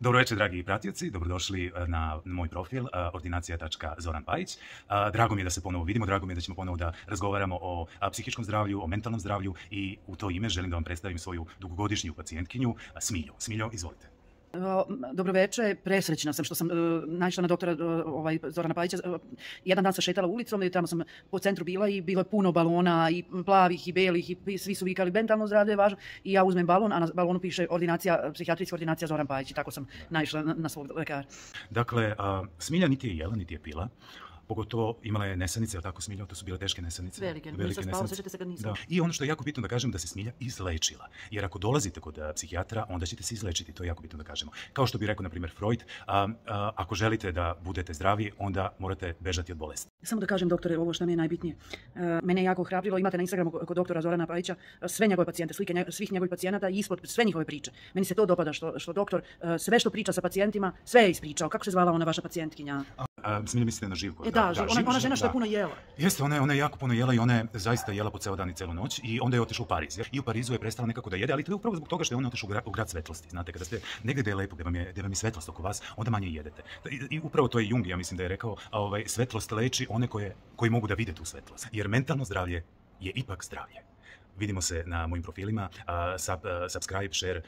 Dobro večer, dragi pratioci, dobrodošli e, na moj profil e, ordinacija.zoran Pajić. E, drago mi je da se ponovo vidimo, drago mi je da ćemo ponovo da razgovaramo o psihičkom zdravlju, o mentalnom zdravlju i u to ime želim da vam predstavim svoju dugogodišnju pacijentkinju Smilju. Smiljo, izvolite. Dobro večer, presrećna sam što sam naišla na doktora ovaj, Zorana Pajića. Jedan dan sam šetala ulicom i tamo sam po centru bila i bilo je puno balona i plavih i belih i svi su vikali mentalno zdravlje je važno i ja uzmem balon, a na balonu piše ordinacija, psihijatrijska ordinacija Zoran Pajić i tako sam naišla na, svog lekara. Dakle, Smilja niti je jela, niti je pila. Pogotovo imala je nesanice, ali tako Smilja, to su bile teške nesanice. Velike, velike nesanice. se kad nisam. I ono što je jako bitno da kažem da se Smilja izlečila. Jer ako dolazite kod psihijatra, onda ćete se izlečiti, to je jako bitno da kažemo. Kao što bi rekao, na primjer, Freud, ako želite da budete zdravi, onda morate bežati od bolesti. Samo da kažem, doktore, ovo što mi je najbitnije. mene je jako hrabrilo, imate na Instagramu kod doktora Zorana Pajića sve njegove pacijente, slike svih njegovih pacijenata i ispod sve njihove priče. Meni se to dopada što, što doktor sve što priča sa pacijentima, sve je ispričao. Kako se zvala ona vaša pacijentkinja? A, Smilja mislite na Živko? E da, ona, ona žena što je puno jela. Jeste, ona je, ona je jako puno jela i ona je zaista jela po ceo dan i celu noć i onda je otišla u Pariz. I u Parizu je prestala nekako da jede, ali to je upravo zbog toga što je ona otišla u, grad, u grad svetlosti. Znate, kada ste negdje gdje je lepo, gdje vam je, gdje vam je svetlost oko vas, onda manje jedete. I, i upravo to je Jung, ja mislim da je rekao, a ovaj, svetlost leči one koje, koji mogu da vide tu svetlost. Jer mentalno zdravlje je ipak zdravlje. Vidimo se na mojim profilima, uh, sub, uh, subscribe, share